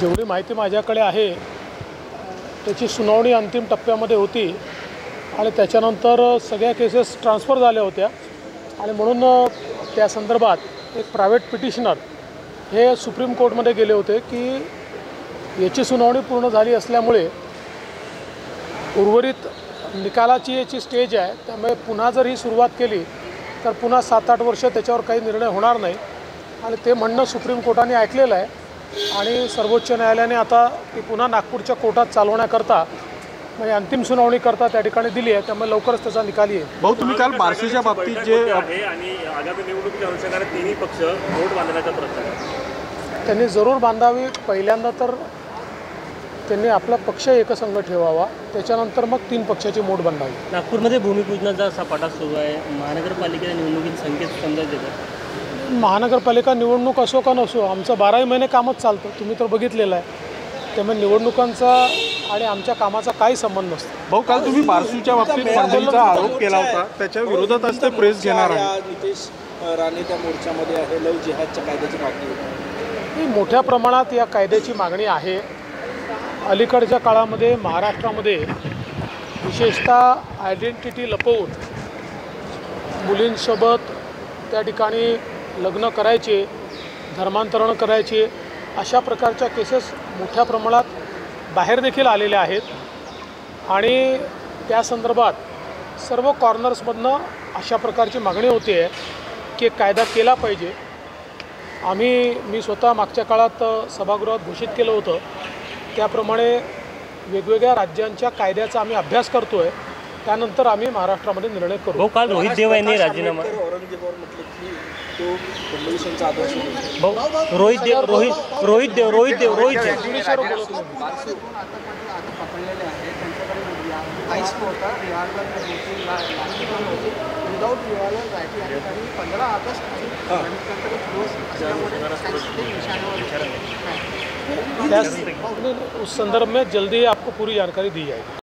जेवढी माहिती माझ्याकडे आहे त्याची सुनावणी अंतिम टप्प्यामध्ये होती आणि त्याच्यानंतर सगळ्या केसेस ट्रान्सफर झाल्या होत्या. आणि म्हणून त्या संदर्भात एक प्रायव्हेट पिटिशनर हे सुप्रीम कोर्टमध्ये गेले होते की याची सुनावणी पूर्ण झाली असल्यामुळे उर्वरित निकालाची याची स्टेज आहे. त्यामुळे पुन्हा जर ही सुरुवात केली तर पुन्हा सात आठ वर्ष त्याच्यावर काही निर्णय होणार नाही. आणि ते म्हणणं सुप्रीम कोर्टाने ऐकलेलं आहे. आणि सर्वोच्च न्यायालयाने आता ती पुन्हा नागपूरच्या कोर्टात चालवण्याकरता म्हणजे अंतिम सुनावणी करता त्या ठिकाणी दिली आहे. त्यामुळे लवकरच त्याचा निकाल येईल. भाऊ तुम्ही काल बार्शीच्या बाबतीत जे आहे आणि आगामी निवडणुकीच्या अनुषंगाने तिन्ही पक्ष वोट बांधण्याचा प्रयत्न करतात. त्यांनी जरूर बांधावी. पहिल्यांदा तर त्यांनी आपला पक्ष एकसंघ ठेवावा. त्याच्यानंतर मग तीन पक्षाची मोठ बांधावी नागपूरमध्ये भूमिपूजनाचा सपाटा सुरू आहे. महानगरपालिकेच्या निवडणुकीत संकेत समजा देतात. महानगरपालिका निवडणूक असो का नसो आमचं बाराही महिने कामच चालतं. तुम्ही तर बघितलेलं आहे. त्यामुळे निवडणुकांचा आणि आमच्या कामाचा काही संबंध नसतो. भाऊ काल तुम्ही बार्शीच्या बाबतीत आरोप केला होता. त्याच्या विरोधात आज ते प्रेस घेणार आहे नितेश राणे त्या मोर्चामध्ये आहे. लव जिहादच्या कायद्याची मागणी मोठ्या प्रमाणात या कायद्याची मागणी आहे. अलीकडच्या काळामध्ये महाराष्ट्रामध्ये विशेषतः आयडेंटिटी लपवून मुलींसोबत त्या ठिकाणी लग्न करायचे धर्मांतरण करायचे अशा प्रकारच्या केसेस मोठ्या प्रमाणात बाहेर देखील आलेल्या आहेत. आणि त्या संदर्भात सर्व कॉर्नर्समधनं अशा प्रकारची मागणी होती आहे की कायदा केला पाहिजे. आम्ही मी स्वतः मागच्या काळात सभागृहात घोषित केलं होतं. त्याप्रमाणे वेगवेगळ्या राज्यांच्या कायद्याचा आम्ही अभ्यास करतो आहे त्यानंतर आम्ही महाराष्ट्रामध्ये निर्णय करू. काल रोहित देव यांनी राजीनामा आंबेडकर औरंगजेबावर म्हटलं की तो फडणवीसांचा आदर्श होता. भाऊ रोहित देव रोहित रोहित देव रोहित देव रोहित देव ज्युडिशियरी बोलत नाही मी. पकडलेले आहेत त्यांच्याकडे काहीच नव्हतं रिव्हॉल्वर विदाऊट रिव्हॉल्वर रायफल या ठिकाणी पंधरा ऑगस्ट आणि त्यांच्याकडे क्लोज असल्यामुळे काहीच ते निशाण्यावर नाही. त्या उस संदर्भ में जल्दी ही आपको पूरी जानकारी दी जाएगी